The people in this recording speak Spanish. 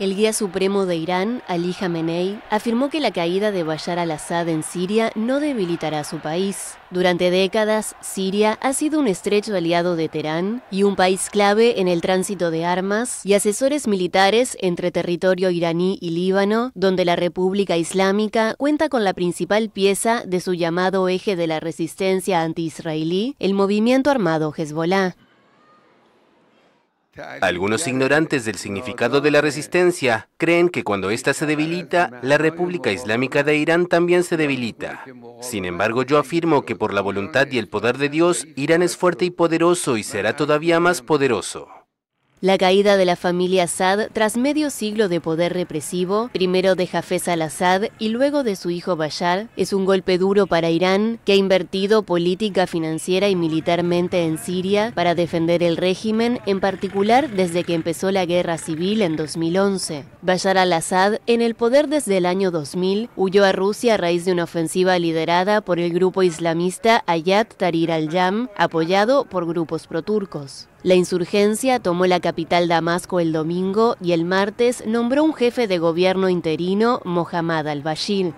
El guía supremo de Irán, Ali Khamenei, afirmó que la caída de Bashar al-Assad en Siria no debilitará su país. Durante décadas, Siria ha sido un estrecho aliado de Teherán y un país clave en el tránsito de armas y asesores militares entre territorio iraní y Líbano, donde la República Islámica cuenta con la principal pieza de su llamado eje de la resistencia anti-israelí, el movimiento armado Hezbollah. Algunos ignorantes del significado de la resistencia creen que cuando ésta se debilita, la República Islámica de Irán también se debilita. Sin embargo, yo afirmo que por la voluntad y el poder de Dios, Irán es fuerte y poderoso y será todavía más poderoso. La caída de la familia Assad tras medio siglo de poder represivo, primero de Hafez al-Assad y luego de su hijo Bashar, es un golpe duro para Irán, que ha invertido política, financiera y militarmente en Siria para defender el régimen, en particular desde que empezó la guerra civil en 2011. Bashar al-Assad, en el poder desde el año 2000, huyó a Rusia a raíz de una ofensiva liderada por el grupo islamista Ayat Tahrir al-Yam, apoyado por grupos proturcos. La insurgencia tomó la capital Damasco el domingo y el martes nombró un jefe de gobierno interino, Mohammad al-Bashir.